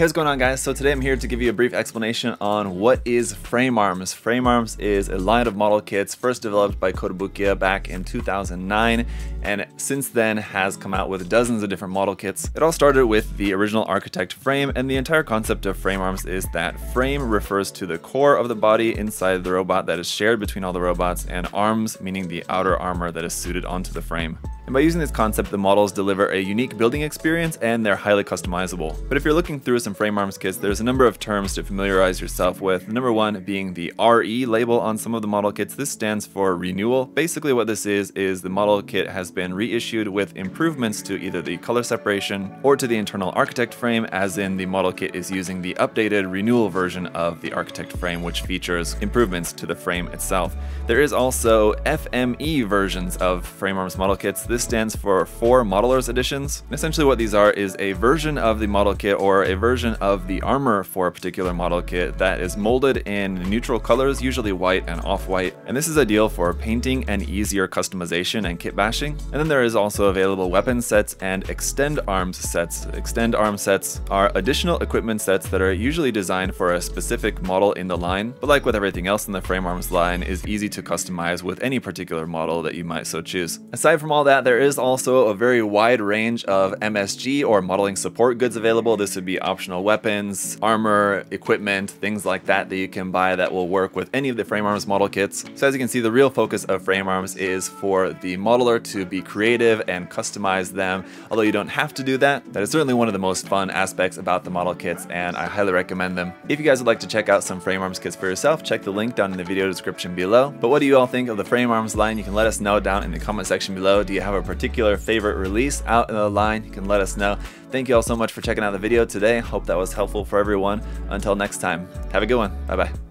Hey, what's going on guys? So today I'm here to give you a brief explanation on what is Frame Arms. Frame Arms is a line of model kits first developed by Kotobukiya back in 2009 and since then has come out with dozens of different model kits. It all started with the original architect frame and the entire concept of frame arms is that frame refers to the core of the body inside the robot that is shared between all the robots and arms meaning the outer armor that is suited onto the frame. And by using this concept, the models deliver a unique building experience and they're highly customizable. But if you're looking through some frame arms kits, there's a number of terms to familiarize yourself with. Number one being the RE label on some of the model kits. This stands for renewal. Basically what this is, is the model kit has been reissued with improvements to either the color separation or to the internal architect frame, as in the model kit is using the updated renewal version of the architect frame, which features improvements to the frame itself. There is also FME versions of frame arms model kits. This stands for four Modelers Editions. essentially what these are is a version of the model kit or a version of the armor for a particular model kit that is molded in neutral colors, usually white and off-white. And this is ideal for painting and easier customization and kit bashing. And then there is also available weapon sets and extend arms sets. Extend arm sets are additional equipment sets that are usually designed for a specific model in the line, but like with everything else in the frame arms line, is easy to customize with any particular model that you might so choose. Aside from all that, there is also a very wide range of MSG or modeling support goods available. This would be optional weapons, armor, equipment, things like that that you can buy that will work with any of the frame arms model kits. So as you can see, the real focus of frame arms is for the modeler to be creative and customize them. Although you don't have to do that, that is certainly one of the most fun aspects about the model kits and I highly recommend them. If you guys would like to check out some frame arms kits for yourself, check the link down in the video description below. But what do you all think of the frame arms line? You can let us know down in the comment section below. Do you have a particular favorite release out in the line? You can let us know. Thank you all so much for checking out the video today. Hope that was helpful for everyone. Until next time, have a good one. Bye bye.